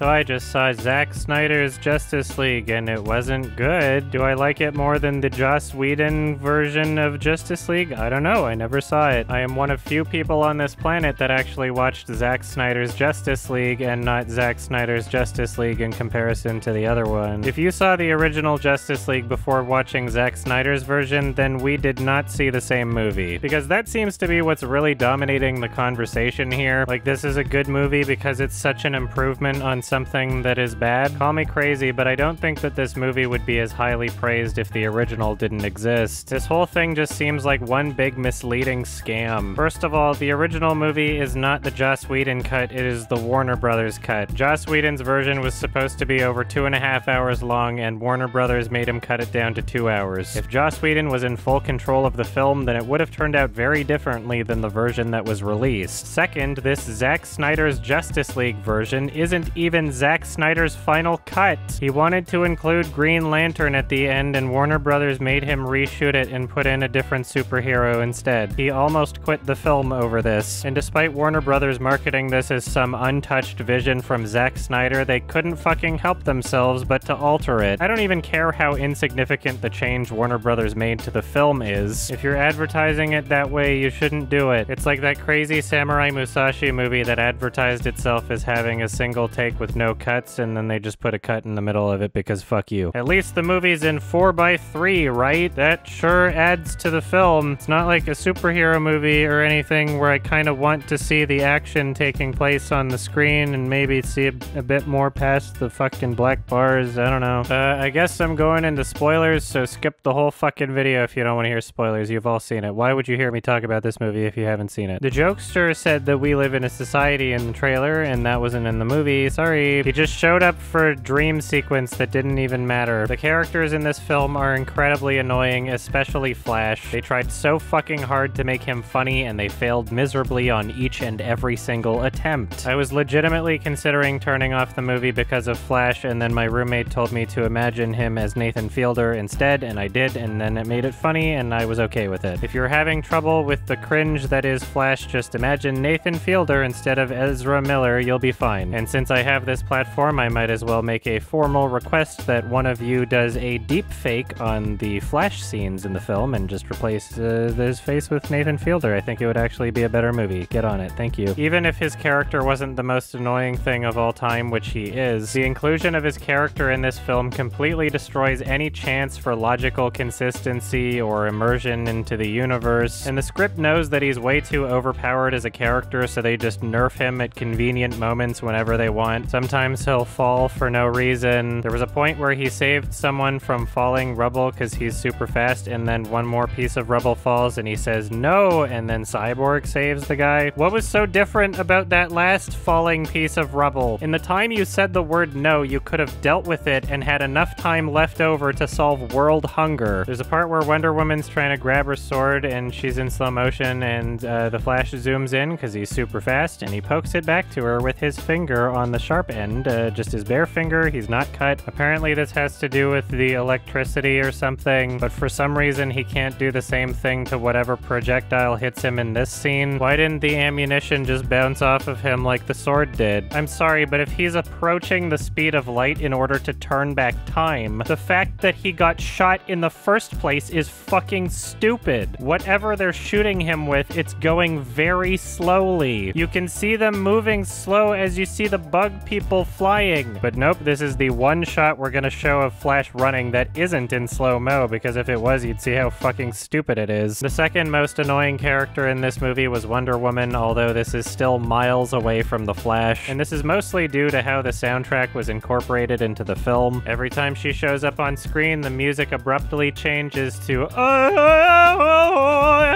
So I just saw Zack Snyder's Justice League and it wasn't good. Do I like it more than the Joss Whedon version of Justice League? I don't know. I never saw it. I am one of few people on this planet that actually watched Zack Snyder's Justice League and not Zack Snyder's Justice League in comparison to the other one. If you saw the original Justice League before watching Zack Snyder's version, then we did not see the same movie. Because that seems to be what's really dominating the conversation here. Like, this is a good movie because it's such an improvement on something that is bad. Call me crazy, but I don't think that this movie would be as highly praised if the original didn't exist. This whole thing just seems like one big misleading scam. First of all, the original movie is not the Joss Whedon cut, it is the Warner Brothers cut. Joss Whedon's version was supposed to be over two and a half hours long, and Warner Brothers made him cut it down to two hours. If Joss Whedon was in full control of the film, then it would have turned out very differently than the version that was released. Second, this Zack Snyder's Justice League version isn't even Zack Snyder's final cut. He wanted to include Green Lantern at the end, and Warner Brothers made him reshoot it and put in a different superhero instead. He almost quit the film over this, and despite Warner Brothers marketing this as some untouched vision from Zack Snyder, they couldn't fucking help themselves but to alter it. I don't even care how insignificant the change Warner Brothers made to the film is. If you're advertising it that way, you shouldn't do it. It's like that crazy Samurai Musashi movie that advertised itself as having a single take with no cuts, and then they just put a cut in the middle of it because fuck you. At least the movie's in 4x3, right? That sure adds to the film. It's not like a superhero movie or anything where I kind of want to see the action taking place on the screen and maybe see a, a bit more past the fucking black bars. I don't know. Uh, I guess I'm going into spoilers, so skip the whole fucking video if you don't want to hear spoilers. You've all seen it. Why would you hear me talk about this movie if you haven't seen it? The jokester said that we live in a society in the trailer, and that wasn't in the movie. Sorry. He just showed up for a dream sequence that didn't even matter. The characters in this film are incredibly annoying, especially Flash. They tried so fucking hard to make him funny, and they failed miserably on each and every single attempt. I was legitimately considering turning off the movie because of Flash, and then my roommate told me to imagine him as Nathan Fielder instead, and I did, and then it made it funny, and I was okay with it. If you're having trouble with the cringe that is Flash, just imagine Nathan Fielder instead of Ezra Miller, you'll be fine. And since I have this platform, I might as well make a formal request that one of you does a deep fake on the Flash scenes in the film and just replace uh, his face with Nathan Fielder. I think it would actually be a better movie. Get on it. Thank you. Even if his character wasn't the most annoying thing of all time, which he is, the inclusion of his character in this film completely destroys any chance for logical consistency or immersion into the universe. And the script knows that he's way too overpowered as a character, so they just nerf him at convenient moments whenever they want. Sometimes he'll fall for no reason. There was a point where he saved someone from falling rubble because he's super fast, and then one more piece of rubble falls and he says no, and then Cyborg saves the guy. What was so different about that last falling piece of rubble? In the time you said the word no, you could have dealt with it and had enough time left over to solve world hunger. There's a part where Wonder Woman's trying to grab her sword and she's in slow motion, and uh, the Flash zooms in because he's super fast and he pokes it back to her with his finger on the sharp end, uh, just his bare finger. He's not cut. Apparently, this has to do with the electricity or something, but for some reason, he can't do the same thing to whatever projectile hits him in this scene. Why didn't the ammunition just bounce off of him like the sword did? I'm sorry, but if he's approaching the speed of light in order to turn back time, the fact that he got shot in the first place is fucking stupid. Whatever they're shooting him with, it's going very slowly. You can see them moving slow as you see the bug people flying. But nope, this is the one shot we're gonna show of Flash running that isn't in slow-mo, because if it was, you'd see how fucking stupid it is. The second most annoying character in this movie was Wonder Woman, although this is still miles away from the Flash. And this is mostly due to how the soundtrack was incorporated into the film. Every time she shows up on screen, the music abruptly changes to oh, oh,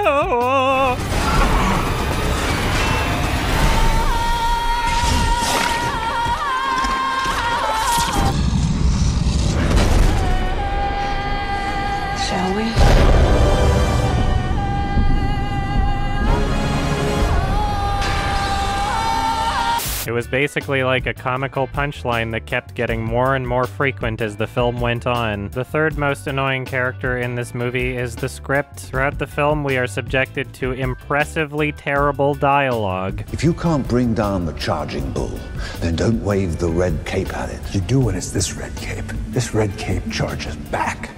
oh, It was basically like a comical punchline that kept getting more and more frequent as the film went on. The third most annoying character in this movie is the script. Throughout the film, we are subjected to impressively terrible dialogue. If you can't bring down the charging bull, then don't wave the red cape at it. You do when it's this red cape. This red cape charges back.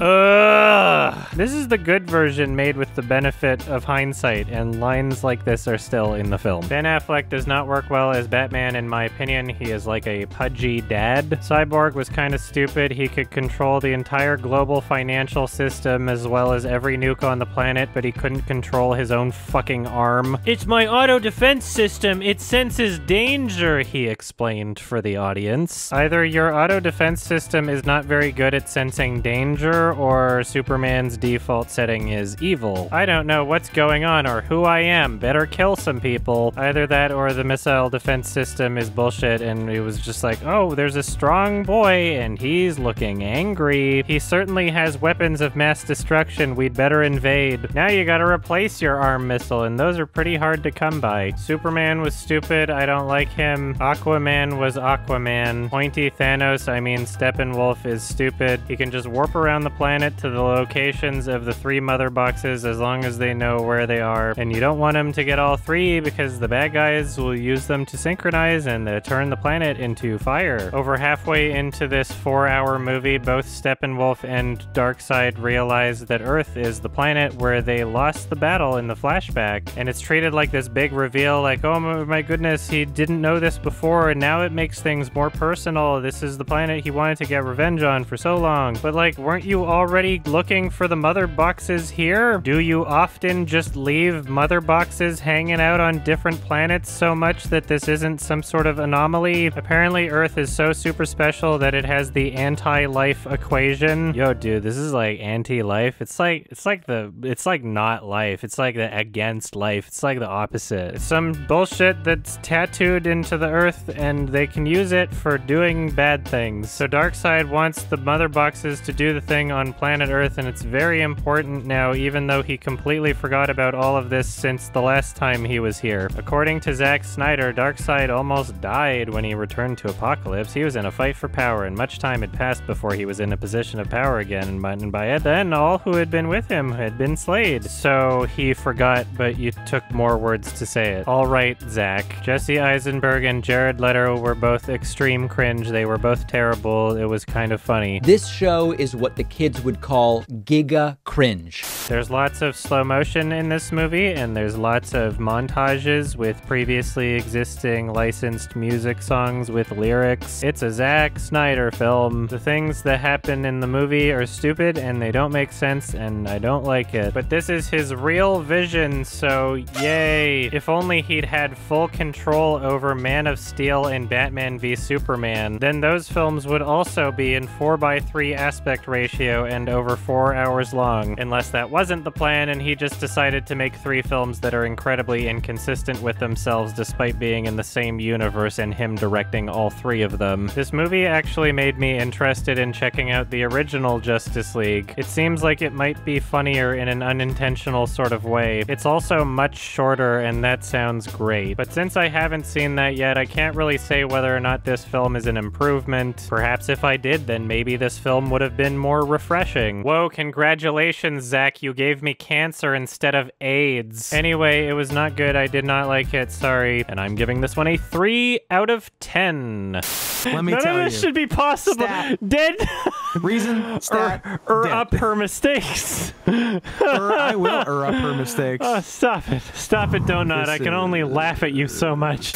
Ugh. This is the good version made with the benefit of hindsight, and lines like this are still in the film. Ben Affleck does not work well as Batman, in my opinion. He is like a pudgy dad. Cyborg was kind of stupid. He could control the entire global financial system as well as every nuke on the planet, but he couldn't control his own fucking arm. It's my auto defense system. It senses danger, he explained for the audience. Either your auto defense system is not very good at sensing danger, or Superman's default setting is evil. I don't know what's going on or who I am. Better kill some people. Either that or the missile defense system is bullshit and it was just like, oh, there's a strong boy and he's looking angry. He certainly has weapons of mass destruction. We'd better invade. Now you gotta replace your arm missile and those are pretty hard to come by. Superman was stupid. I don't like him. Aquaman was Aquaman. Pointy Thanos, I mean Steppenwolf is stupid. He can just warp around the planet to the locations of the three mother boxes as long as they know where they are. And you don't want them to get all three because the bad guys will use them to synchronize and turn the planet into fire. Over halfway into this four hour movie, both Steppenwolf and Darkseid realize that Earth is the planet where they lost the battle in the flashback. And it's treated like this big reveal like, oh my goodness, he didn't know this before and now it makes things more personal. This is the planet he wanted to get revenge on for so long. But like, weren't you already looking for the mother boxes here? Do you often just leave mother boxes hanging out on different planets so much that this isn't some sort of anomaly? Apparently Earth is so super special that it has the anti-life equation. Yo, dude, this is like anti-life. It's like it's like the it's like not life. It's like the against life. It's like the opposite. It's some bullshit that's tattooed into the Earth and they can use it for doing bad things. So Darkseid wants the mother boxes to do the thing on planet Earth, and it's very important now, even though he completely forgot about all of this since the last time he was here. According to Zack Snyder, Darkseid almost died when he returned to Apokolips. He was in a fight for power, and much time had passed before he was in a position of power again, and by then, all who had been with him had been slayed. So he forgot, but you took more words to say it. All right, Zack. Jesse Eisenberg and Jared Leto were both extreme cringe. They were both terrible. It was kind of funny. This show is what the kids would call giga cringe. There's lots of slow motion in this movie, and there's lots of montages with previously existing licensed music songs with lyrics. It's a Zack Snyder film. The things that happen in the movie are stupid and they don't make sense, and I don't like it. But this is his real vision, so yay. If only he'd had full control over Man of Steel and Batman v Superman, then those films would also be in 4x3 aspect ratio and over four hours long, unless that wasn't the plan and he just decided to make three films that are incredibly inconsistent with themselves despite being in the same universe and him directing all three of them. This movie actually made me interested in checking out the original Justice League. It seems like it might be funnier in an unintentional sort of way. It's also much shorter and that sounds great. But since I haven't seen that yet, I can't really say whether or not this film is an improvement. Perhaps if I did, then maybe this film would have been more refreshing. Whoa, congratulations, Zack. You gave me cancer instead of AIDS. Anyway, it was not good. I did not like it. Sorry. And I'm giving this one a 3 out of 10. Let me None tell of this you. should be possible. Stat. Dead Reason, stat, or, or dead. up her mistakes. Or I will er up her mistakes. Oh, stop it. Stop it, Donut. This I can is- only laugh at you so much.